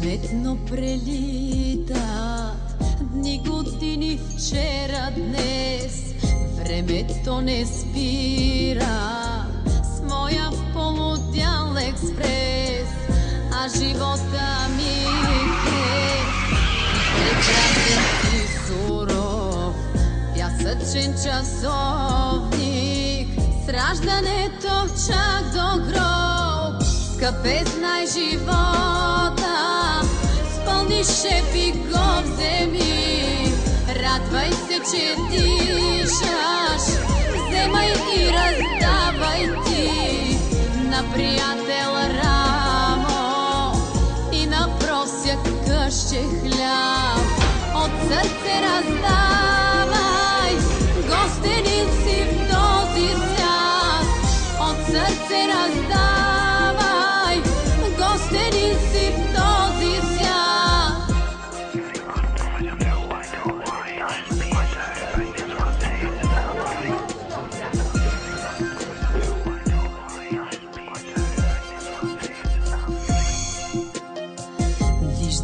Незаметно прелита дни, години, вчера, днес. Времето не спира с моя полудял експрес, а живота ми е прекрасен и суров, пясъчен часовник, с раждането чак до гроб, скъпе знай живота, спълни шепи го вземи, радвай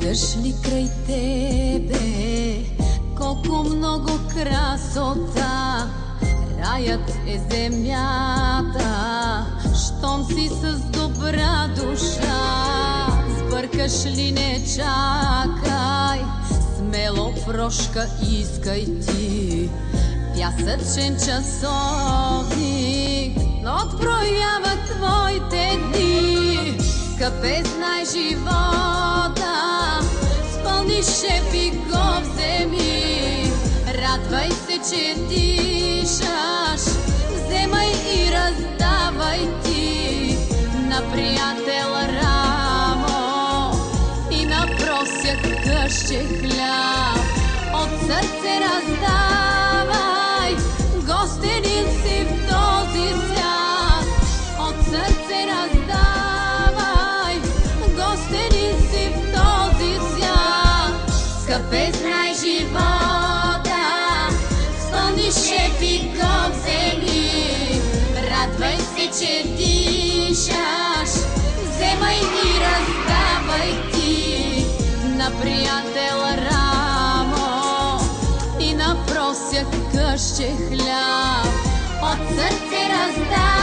Виждаш ли край тебе колко много красота? Раят е земята, щом си с добра душа. Сбъркаш ли не чакай, смело прошка искай ти. Пясъчен часовник, отброява твоите дни. Скъпе знай живота, спълни шепи го вземи. Радвай се, че дишаш, вземай и раздавай ти на приятел рамо и на просяк къще хляб. От сърце раздавай, го вземи. Радвай се, че дишаш, вземай и раздавай ти на приятел рамо и на просяк къще хляб. От сърце раздавай.